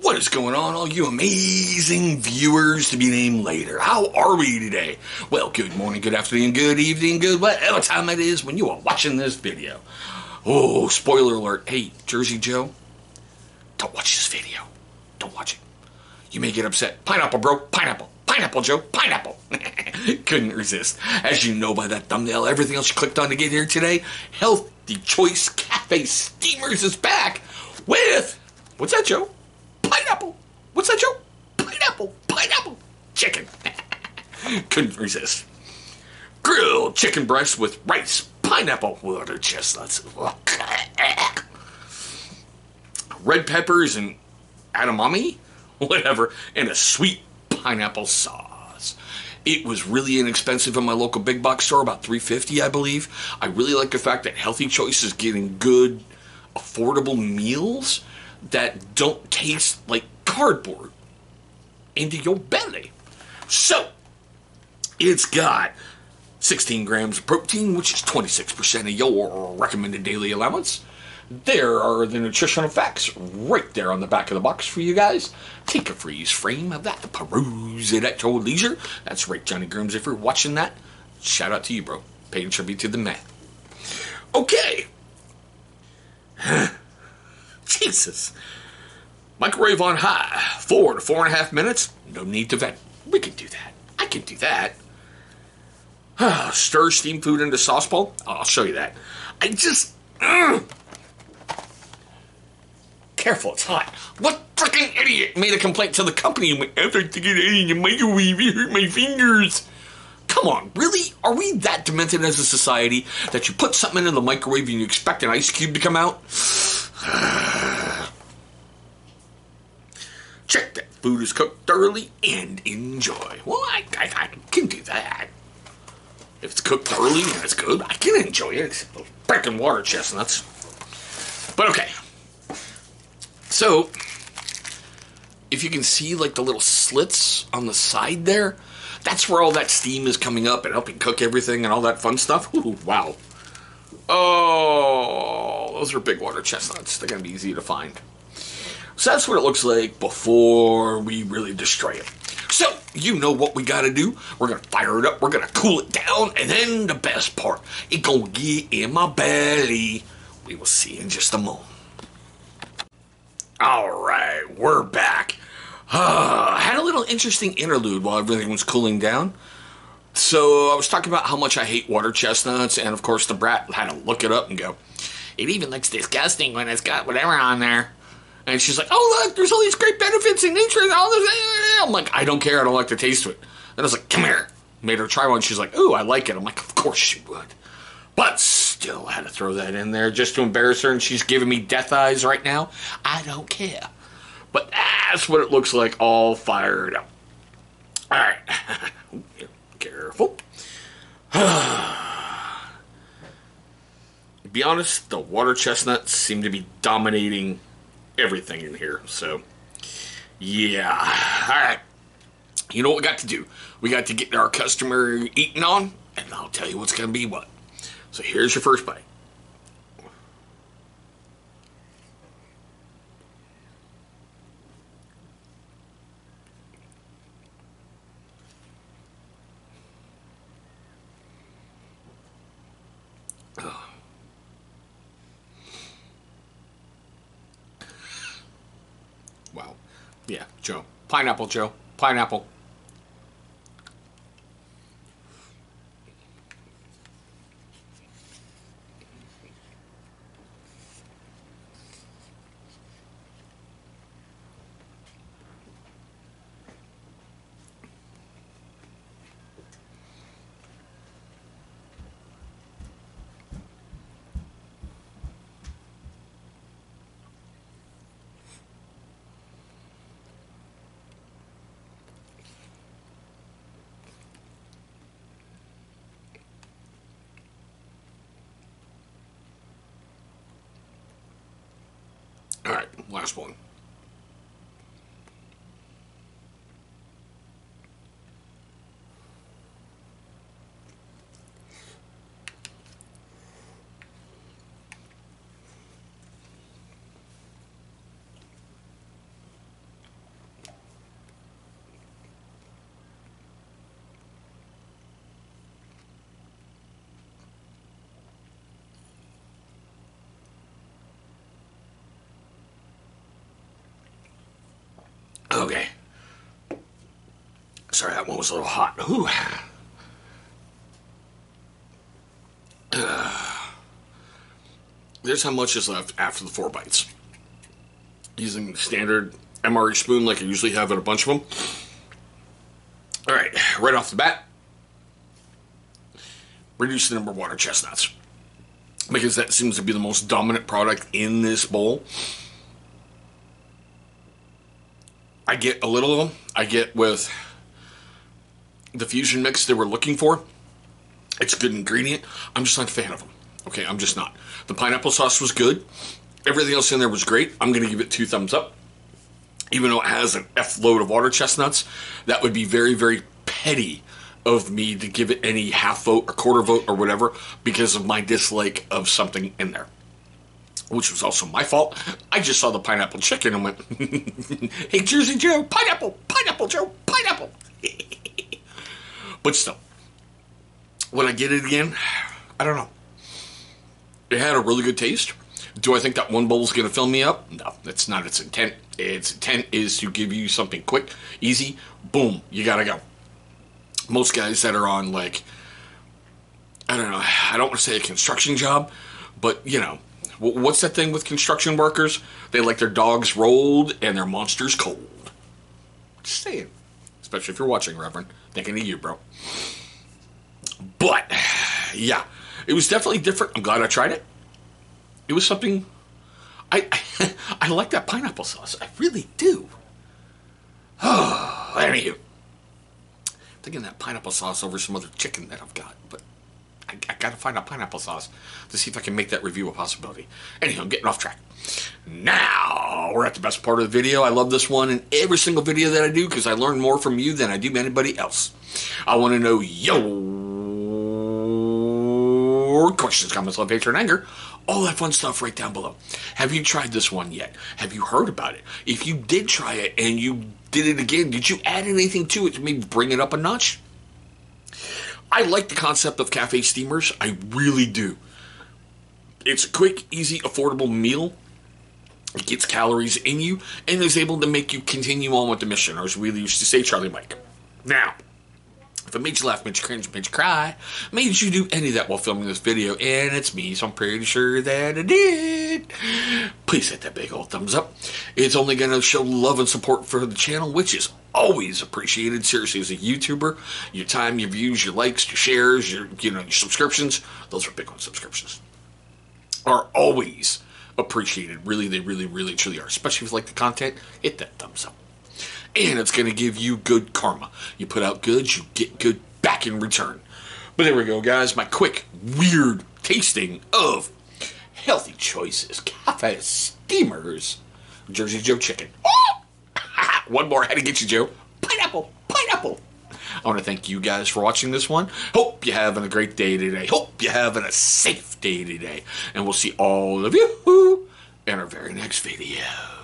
What is going on, all you amazing viewers to be named later? How are we today? Well, good morning, good afternoon, good evening, good whatever time it is when you are watching this video. Oh, spoiler alert. Hey, Jersey Joe, don't watch this video. Don't watch it. You may get upset. Pineapple, bro. Pineapple. Pineapple, Joe. Pineapple. Couldn't resist. As you know by that thumbnail, everything else you clicked on to get here today, Healthy Choice Cafe Steamers is back with, what's that, Joe? What's that, Joe? Pineapple. Pineapple. Chicken. Couldn't resist. Grilled chicken breast with rice, pineapple, water chestnuts, red peppers, and edamame, whatever, and a sweet pineapple sauce. It was really inexpensive in my local big box store, about 350 I believe. I really like the fact that Healthy Choice is getting good, affordable meals that don't taste like cardboard into your belly. So, it's got 16 grams of protein, which is 26% of your recommended daily allowance. There are the nutritional facts right there on the back of the box for you guys. Take a freeze frame of that, peruse it at your leisure. That's right, Johnny Grooms. If you're watching that, shout out to you, bro. Paying tribute to the man. Okay. Jesus. Microwave on high, four to four and a half minutes. No need to vent. We can do that. I can do that. Stir steam food into sauce bowl. I'll show you that. I just. Mm. Careful, it's hot. What freaking idiot made a complaint to the company after to get it in the microwave, it hurt my fingers? Come on, really? Are we that demented as a society that you put something in the microwave and you expect an ice cube to come out? Check that food is cooked thoroughly and enjoy. Well, I, I, I can do that. If it's cooked thoroughly and it's good, I can enjoy it. Except freaking water chestnuts. But okay. So, if you can see like the little slits on the side there, that's where all that steam is coming up and helping cook everything and all that fun stuff. Ooh, wow. Oh, those are big water chestnuts. They're going to be easy to find. So that's what it looks like before we really destroy it. So, you know what we gotta do. We're gonna fire it up, we're gonna cool it down, and then the best part, it gonna get in my belly. We will see in just a moment. Alright, we're back. Uh, had a little interesting interlude while everything was cooling down. So I was talking about how much I hate water chestnuts, and of course the brat had to look it up and go, it even looks disgusting when it's got whatever on there. And she's like, oh, look, there's all these great benefits in nature and all this. I'm like, I don't care. I don't like the taste of it. And I was like, come here. Made her try one. She's like, ooh, I like it. I'm like, of course she would. But still had to throw that in there just to embarrass her. And she's giving me death eyes right now. I don't care. But that's what it looks like all fired up. All right. Careful. be honest, the water chestnuts seem to be dominating everything in here. So, yeah. All right. You know what we got to do? We got to get our customer eating on, and I'll tell you what's going to be what. So here's your first bite. Wow. Yeah, Joe. Pineapple, Joe. Pineapple. All right, last one. Sorry, that one was a little hot. Ooh. there's how much is left after the four bites. Using standard MRE spoon like I usually have in a bunch of them. All right, right off the bat, reduce the number of water chestnuts because that seems to be the most dominant product in this bowl. I get a little of them. I get with the fusion mix they were looking for. It's a good ingredient. I'm just not a fan of them. Okay, I'm just not. The pineapple sauce was good. Everything else in there was great. I'm going to give it two thumbs up. Even though it has an F load of water chestnuts, that would be very, very petty of me to give it any half vote or quarter vote or whatever because of my dislike of something in there. Which was also my fault. I just saw the pineapple chicken and went, hey, Jersey Joe, pineapple, pineapple Joe, pineapple. but still, when I get it again, I don't know. It had a really good taste. Do I think that one bowl is going to fill me up? No, that's not its intent. Its intent is to give you something quick, easy, boom, you got to go most guys that are on like I don't know, I don't want to say a construction job, but you know, what's that thing with construction workers? They like their dogs rolled and their monsters cold. Just saying. Especially if you're watching, Reverend. Thinking of you, bro. But, yeah, it was definitely different. I'm glad I tried it. It was something. I I, I like that pineapple sauce. I really do. Oh, anywho thinking that pineapple sauce over some other chicken that I've got, but I, I gotta find out pineapple sauce to see if I can make that review a possibility. Anyhow, I'm getting off track. Now we're at the best part of the video. I love this one in every single video that I do because I learn more from you than I do anybody else. I want to know your questions, comments, love, hatred, and anger. All that fun stuff right down below. Have you tried this one yet? Have you heard about it? If you did try it and you did it again, did you add anything to it to maybe bring it up a notch? I like the concept of cafe steamers. I really do. It's a quick, easy, affordable meal. It gets calories in you and is able to make you continue on with the mission, or as we used to say, Charlie Mike. Now, if it made you laugh, made you cringe, made you cry, made you do any of that while filming this video, and it's me, so I'm pretty sure that it did, please hit that big old thumbs up. It's only going to show love and support for the channel, which is always appreciated. Seriously, as a YouTuber, your time, your views, your likes, your shares, your you know your subscriptions, those are big ones. Subscriptions are always appreciated. Really, they really, really, truly are. Especially if you like the content, hit that thumbs up and it's going to give you good karma. You put out good, you get good back in return. But there we go, guys. My quick, weird tasting of healthy choices cafe steamers. Jersey Joe chicken. one more. How to get you, Joe? Pineapple. Pineapple. I want to thank you guys for watching this one. Hope you're having a great day today. Hope you're having a safe day today. And we'll see all of you in our very next video.